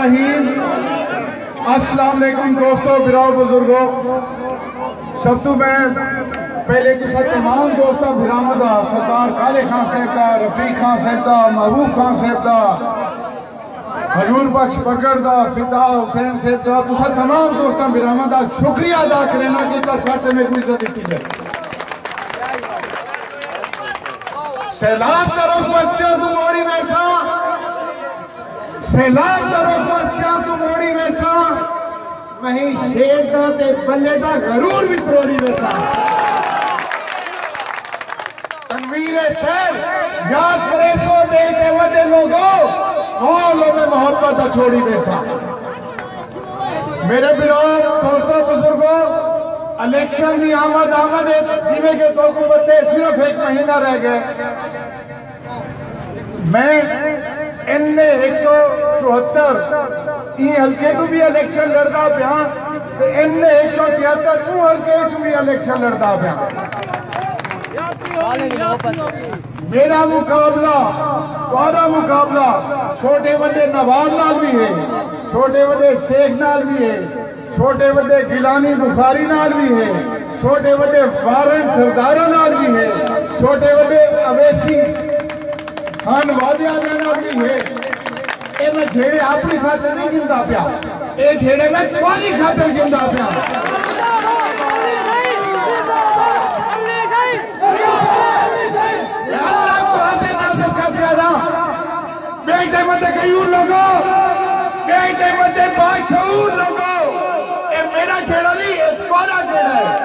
الرحیم۔ السلام علیکم دوستو، براؤ بزرگو۔ سب تو میں پہلے تو سب تمام دوستو برامہ دا سردار کالے خان صاحب دا رفیق خان صاحب دا محبوب خان صاحب دا حضور بخش پکڑ دا، فدا حسین صاحب دا، تو سب تمام دوستو برامہ دا شکریہ ادا کرنا کہ تا ساتھ میں کوئی عزت دیتی ہے سیلاب کرو بستیاں تو موڑی ویسا سیلاب کرو بستیاں تو موڑی ویسا وہیں شیر دا تے بلے دا غرور بھی تروڑی ویسا تنویر سیر یاد کرے سو بے کے وڈے لوگوں ماحولوں میں محبت دا چھوڑی ویسا میرے بلال دوستوں بزرگوں الیکشن کی آمد آمد ہے جیوے کے تو کو بتے صرف ایک مہینہ رہ گئے۔ میں ان ایک سو چوہتر ای ہلکے کو بھی الیکشن لڑتا پیا ان ایک سو تیہتر او ہلکے کو بھی الیکشن لڑتا پیا۔ میرا مقابلہ تمہارا مقابلہ چھوٹے بڑے نواب نال بھی ہے، چھوٹے بڑے شیخ نال بھی ہے، چھوٹے بڑے گیلانی بخاری نال بھی ہے، چھوٹے بڑے وارن سردارہ نال بھی ہے، چھوٹے بڑے خان وادیہ نال بھی ہے اے میں جھیڑے اپنی خاطر نہیں گندہ پیا اے جھیڑے میں تمہاری خاطر گندہ پیا بیٹے مدے قیور لوگو بیٹے مدے باشعور لوگو اے میرا چھیڑا نہیں اے تمہارا چھیڑا ہے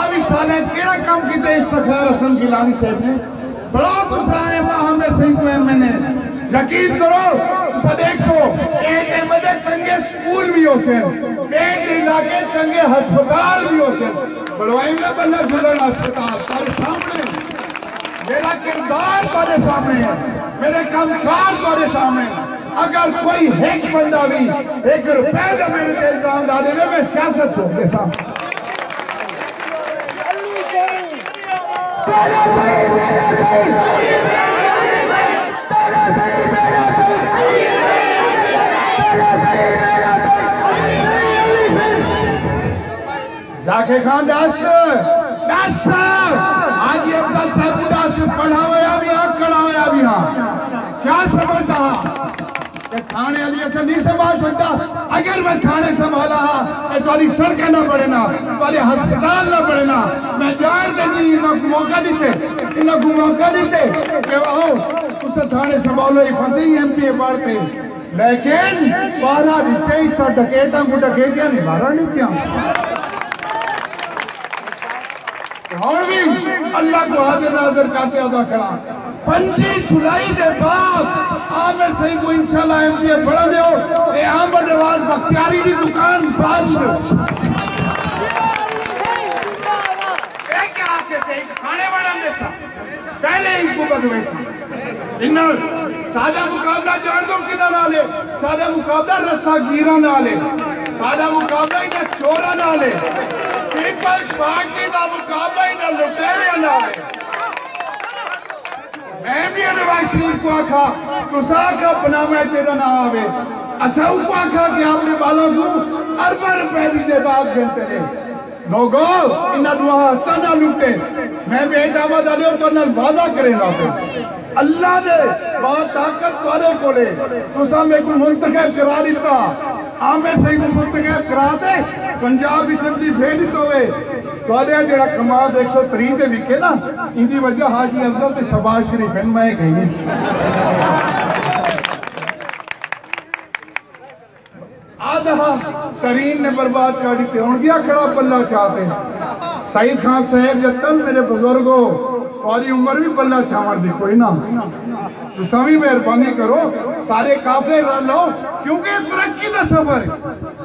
اپنے سالے کیڑا کام کیتے استخار حسن گیلانی صاحب نے۔ بڑا تو سارے محمد سنگھ کو میں نے۔ یقین کرو تو سا دیکھو ایک احمد چنگے سکول بھی ہو سے ایک علاقے چنگے ہسپتال بھی ہو سے بڑوائیں گے بلہ جھلن ہسپتال۔ تارے سامنے۔ میرا کردار تارے سامنے ہے۔ میرے کامکار تارے سامنے ہے۔ اگر کوئی ایک بندہ بھی ایک روپے کا میرے تے الزام ڈالے گا میں سیاست چھوڑ کے سامنے۔ تیرا بھائی میرا بھائی کہ کھانے علیہ سے نہیں سنبھال سکتا اگر میں کھانے سنبھالا ہاں تو تاری سڑکیں نہ بڑھنا تاری ہسپتال نہ بڑھنا میں جان دے جی انہوں کو موقع دیتے انہوں کو موقع دیتے کہ آؤ اسے تھانے سنبھالو ہی پھنسی ایم پی اے پارتے لیکن بارہ دیتے ہی تھا ڈکیٹاں کو ڈکیٹیاں نہیں اور بھی اللہ کو حاضر ناظر کہتے ادا کرا۔ پنجی جولائی دے بعد عامر صحیح کو انشاءاللہ ایم پی اے بڑھا دیو اے عامر نواز بختیاری دی دکان بند کھانے والا دیتا پہلے اس کو بدوے سی انہوں سادہ مقابلہ جان دو کنا نالے؟ سادہ مقابلہ رسا گیرہ نالے۔ سادہ مقابلہ انہیں چورہ نالے؟ پیپلز پارٹی دا مقابلہ ہی نہ انہیں لٹیرے نالے میں بھی نواز شریف کو آکھا تو ساکھا پنامہ تیرا نہ آوے۔ اساو کو آکھا کہ آپ نے بالا کو اربا روپے دی جیداد گھنتے رہے لوگو انہا دعا تنا لوٹے میں بھی بیٹا آباد علیہ تو انہا وعدہ کرے گا پہ اللہ نے بہت طاقت والے کو لے تو سا میں کو منتخب کرا دیتا۔ آمیں سے کو منتخب کرا دے۔ پنجاب اسمبلی بھیڑی تو ہوئے تو آدھے جڑا کماد ایک سو ترین دے لکھے نا اندی وجہ حاجی افضل تے شباز شریف ہیں میں کہیں آدھا ترین نے برباد کر دیتے ہوں گیا کھڑا پلہ چاہتے ہیں سعید خان صاحب جتن میرے بزرگوں تاری عمر بھی بلہ چاور دی کوئی نہ تو سمی مہربانی کرو سارے کافلے رہ لو کیونکہ ترقی دا سفر ہے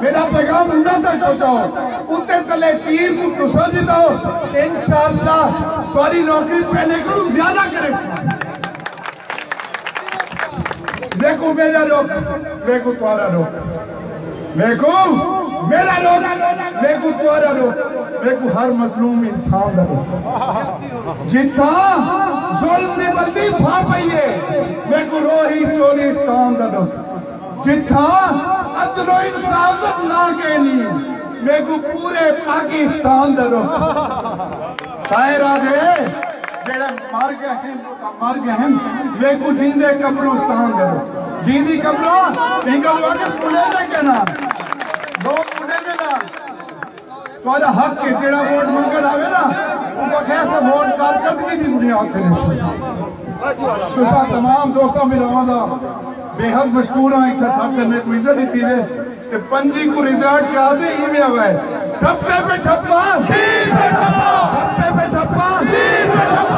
میرا پیغام انہوں تک پہنچاؤ اتے تلے تیر کو کسو دیتا ہو انشاءاللہ تاری نوکری پہلے کرو زیادہ کرے۔ دیکھو میرا روک دیکھو توارا روک دیکھو میرا روک دیکھو توارا روک دیکھو ہر مظلوم انسان دا روک جتا ظلم دی بلدی پھا پئیے میں کو روحی چولستان دا دو جتا عدل و انصاف دا نہ کہنی میں کو پورے پاکستان دا دو۔ شاعر آگے جیڑے مار گئے ہیں مار گئے ہیں۔ میں کو جیندے قبرستان دا دو۔ جیندی قبروں انگل واقع پڑے دے کے نام۔ لوگ پڑے دے نام۔ تھوڑا حق کے جڑا ووٹ منگل آوے نا ان کو کیسے ووٹ کارکردگی دی دنیا ہوتے ہیں تو سا تمام دوستوں میں روانا بے حد مشکور ہیں کہ سب کرنے کو عزت دیتی ہے۔ کہ پنجی کو ریزارٹ چاہتے ہی میں ہوئے ٹھپے ٹھپے پہ ٹھپا۔ ٹھپے پہ ٹھپا۔ ٹھپے پہ ٹھپا۔